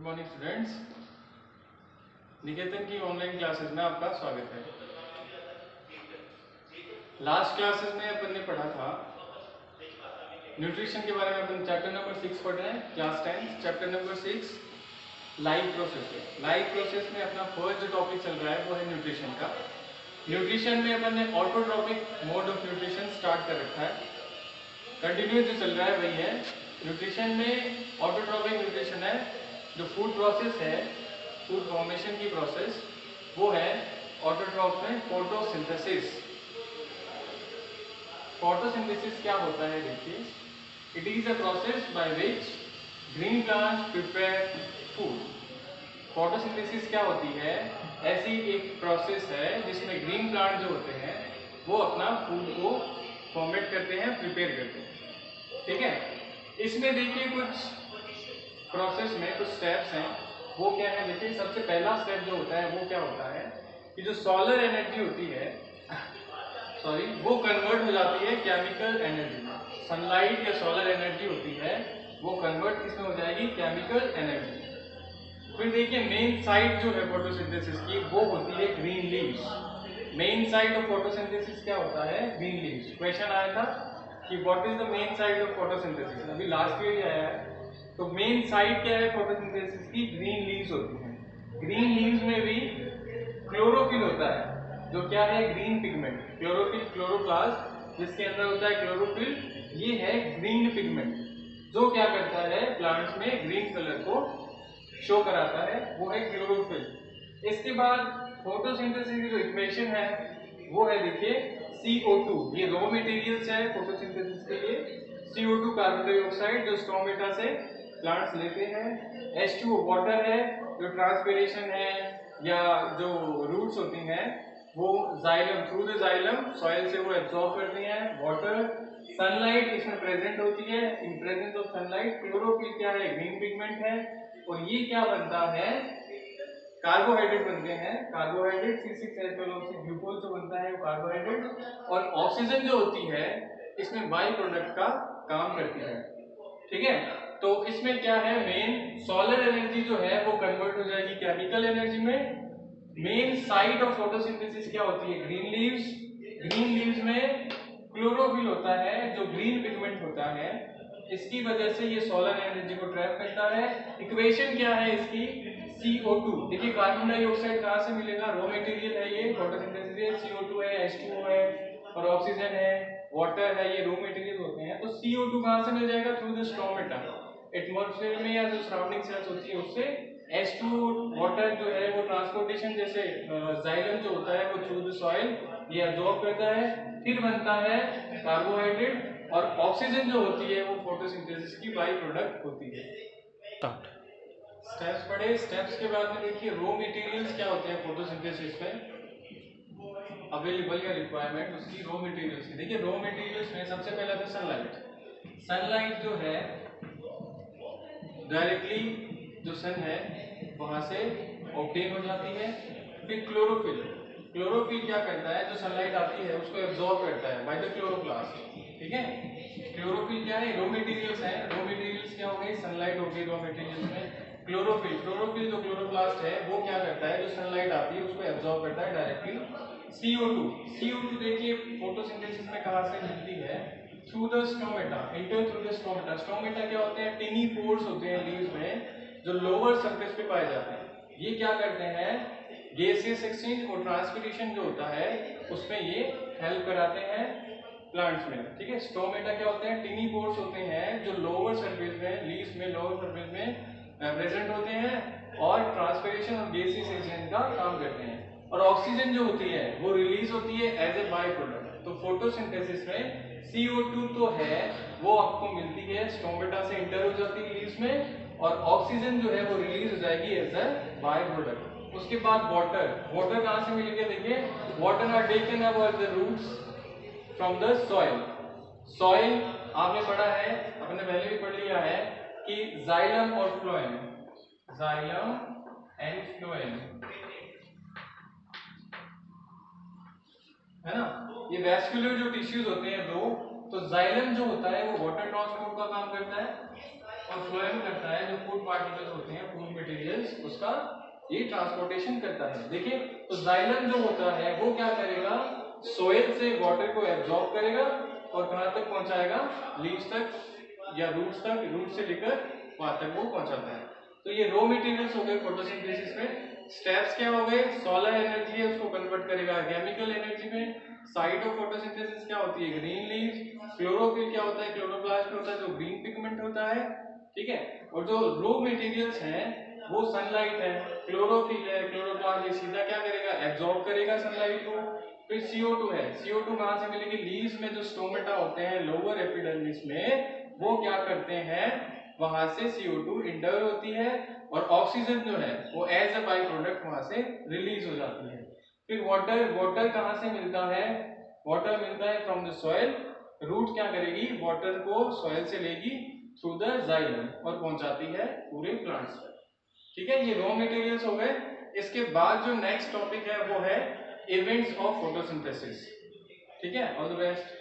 Good morning students निकेतन की online classes में आपका स्वागत है। लास्ट क्लासेस में अपन ने पढ़ा था न्यूट्रिशन के बारे में अपन चैप्टर नंबर सिक्स पढ़ रहे हैं class ten chapter number six live process live process में अपना फ़र्स्ट जो टॉपिक चल रहा है, वो है न्यूट्रिशन का। न्यूट्रिशन में अपन ने autotrophic mode of nutrition start कर रखा है। कंटिन्यू जो चल रहा है, वही है। न्यूट्रिशन में ऑटोट्रॉपिक न्यूट्रिशन है जो फ़ूड प्रोसेस है फ़ूड फॉर्मेशन की प्रोसेस वो है ऑटोट्रॉप में फोटोसिंथेसिस फोटोसिंथेसिस क्या होता है देखिए? It is a process by which green plants prepare food photosynthesis क्या होती है? ऐसी एक प्रोसेस है जिसमें ग्रीन प्लांट जो होते हैं, वो अपना फ़ूड को फॉर्मेट करते हैं प्रिपेयर करते हैं। ठीक है? इसमें देखिए कुछ प्रोसेस में कुछ स्टेप्स हैं। वो क्या है? देखिए सबसे पहला स्टेप जो होता है, वो क्या होता है कि जो सोलर एनर्जी होती है सॉरी वो कन्वर्ट हो जाती है केमिकल एनर्जी में। सनलाइट या सोलर एनर्जी होती है, वो कन्वर्ट किसमें हो जाएगी? केमिकल एनर्जी फिर देखिए मेन साइट जो है फोटोसिंथेसिस की, वो होती है green leaves main site of photosynthesis क्या होता है? ग्रीन लीव्स क्वेश्चन आया था कि what is the main site of photosynthesis अभी लास्ट ईयर आया है। तो मेन साइट क्या है फोटोसिंथेसिस की? ग्रीन लीव्स होती हैं। ग्रीन लीव्स में भी क्लोरोफिल होता है, जो क्या है? ग्रीन पिगमेंट क्लोरोफिल क्लोरोप्लास्ट जिसके अंदर होता है क्लोरोफिल ये है ग्रीन पिगमेंट जो क्या करता है? प्लांट्स में ग्रीन कलर को शो कराता है, वो है क्लोरोफिल इसके बाद फोटोसिंथेसिस की जो इक्वेशन है, वो है देखिए CO2 ये रॉ मटेरियल्स है फोटोसिंथेसिस के लिए। CO2 कार्बन डाइऑक्साइड जो स्टोमेटा से प्लांट्स लेते हैं। एच टू वाटर है, जो ट्रांसपेरेशन है, या जो रूट्स होती हैं, वो xylem through the xylem soil से वो एब्जॉर्ब करती हैं वाटर सनलाइट इसमें प्रेजेंट होती है in presence of sunlight chlorophyll क्या है? ग्रीन पिगमेंट है। और ये क्या बनता है? कार्बोहाइड्रेट बनते हैं। कार्बोहाइड्रेट सी सिक्स ग्लूकोज जो बनता है, वो कार्बोहाइड्रेट और ऑक्सीजन जो होती है, इसमें बाई प्रोडक्ट का काम करती है। ठीक है? तो इसमें क्या है? मेन सोलर एनर्जी जो है, वो कन्वर्ट हो जाएगी केमिकल एनर्जी में मेन साइट ऑफ़ फोटोसिंथेसिस क्या होती है? ग्रीन लीव्स ग्रीन लीव्स में क्लोरोफिल होता है, जो ग्रीन पिगमेंट होता है। इसकी वजह से ये सोलर एनर्जी को ट्रैप करता है। इक्वेशन क्या है इसकी? CO2 देखिए कार्बन डाइऑक्साइड कहाँ से मिलेगा? रॉ मटेरियल है ये फोटोसिंथेसिस है CO2 है H2O है, और ऑक्सीजन है वाटर है, ये रॉ मटेरियल होते हैं। तो CO2 कहाँ से मिल जाएगा? थ्रू द स्टोमेटा एटमॉस्फेयर में या जो सराउंडिंग सेल्स होती है उससे H2O वाटर जो है वो ट्रांसपोर्टेशन जैसे जाइलम जो होता है वो थ्रू द सॉइल ये एब्जॉर्ब करता है फिर बनता है कार्बोहाइड्रेट और ऑक्सीजन जो होती है वो फोटोसिंथेसिस की बाई प्रोडक्ट होती है। स्टेप्स पढ़े स्टेप्स के बाद में देखिए रॉ मटेरियल्स क्या होते हैं फोटोसिंथेसिस में? अवेलेबल या रिक्वायरमेंट उसकी रॉ मटेरियल्स की। देखिए रॉ मटेरियल्स में सबसे पहला था सनलाइट सनलाइट जो है डायरेक्टली जो सन है, वहाँ से ऑप्टेन हो जाती है, फिर क्लोरोफिल क्लोरोफिल क्या करता है? जो सनलाइट आती है, उसको एब्जॉर्ब करता है बाय द क्लोरोप्लास्ट ठीक है? क्लोरोफिल क्या है? रॉ मटेरियल्स है। रॉ मटेरियल्स क्या हो गए? सनलाइट हो गई रॉ मटेरियल्स में। क्लोरोफिल क्लोरोफिल जो क्लोरोप्लास्ट है, वो क्या करता है? जो सनलाइट आती है, उसको एब्जॉर्ब करता है डायरेक्टली CO2 CO2 देखिए फोटोसिंथेसिस में कहाँ से मिलती है? Through the stomata enter through the stomata stomata क्या होते हैं? टिनी पोर्स होते हैं लीव्स में, जो लोअर सरफेस पे पाए जाते हैं। ये क्या करते हैं? गैसियस एक्सचेंज और ट्रांसपिरेशन जो होता है, उसमें ये हेल्प कराते हैं प्लांट्स में। ठीक है? स्टोमेटा क्या होते हैं? टिनी पोर्स होते हैं, जो लोअर सरफेस में लीव्स में लोअर सरफेस में प्रेजेंट होते हैं और ट्रांसपिरेशन और गैसियस एक्सचेंज का काम करते हैं। और ऑक्सीजन जो होती है, वो रिलीज़ होती है एज ए बाई प्रोडक्ट तो फोटोसिंथेसिस में CO2 तो है, वो आपको मिलती है। स्टोमेटा से इंटर हो जाती है लीव्स में और ऑक्सीजन जो है वो रिलीज़ हो जाएगी एज ए बाई प्रोडक्ट उसके बाद वाटर वाटर कहाँ से मिलेंगे देखिए? Water are taken up the roots from the soil soil आपने पढ़ा है, आपने पहले भी पढ़ लिया है कि जाइलम और फ्लोएम जाइलम एंड फ्लोएम है ना? ये वैस्कुलर जो टिश्यूज होते हैं दो तो जाइलम जो होता है, वो वाटर ट्रांसपोर्ट का काम करता है और फ्लोएम करता है, जो फ़ूड पार्टिकल्स होते हैं फ़ूड मटेरियल्स उसका ये ट्रांसपोर्टेशन करता है। देखिए तो जाइलम जो होता है, वो क्या करेगा? सोयल से वाटर को एब्जॉर्ब करेगा और कहाँ तक पहुंचाएगा? लीव्स तक या रूट्स तक रूट से लेकर वहाँ तक वो पहुंचाता है। तो ये रो मटेरियल्स हो गए फोटोसिंथेसिस में। स्टेप्स क्या हो गए सोलर एनर्जी है, उसको कन्वर्ट करेगा केमिकल एनर्जी में। साइट ऑफ़ फोटोसिंथेसिस क्या होती है? ग्रीन लीव्स क्लोरोफिल क्या होता है? क्लोरोप्लास्ट होता है, जो ग्रीन पिगमेंट होता है। ठीक है? और जो रो मटेरियल्स हैं, वो सनलाइट है। क्लोरोफिल है क्लोरोप्लास्ट ये सीधा क्या करेगा? एब्जॉर्ब करेगा सनलाइट को। फिर CO2 है। CO2 कहाँ से मिलेगी? लीव्स में जो स्टोमेटा होते हैं लोअर एपिडर्मिस में, वो क्या करते हैं? वहाँ से CO2 इंटर होती है। और ऑक्सीजन जो है, वो एज अ बाई प्रोडक्ट वहाँ से रिलीज़ हो जाती है। फिर वाटर वाटर कहाँ से मिलता है? वाटर मिलता है फ्रॉम द सॉइल रूट क्या करेगी? वाटर को सॉइल से लेगी थ्रू द जाइलम और पहुंचाती है पूरे प्लांट्स पर। ठीक है? ये रॉ मटेरियल्स हो गए। इसके बाद जो नेक्स्ट टॉपिक है, वो है इवेंट्स ऑफ़ फोटोसिंथेसिस ठीक है? All the best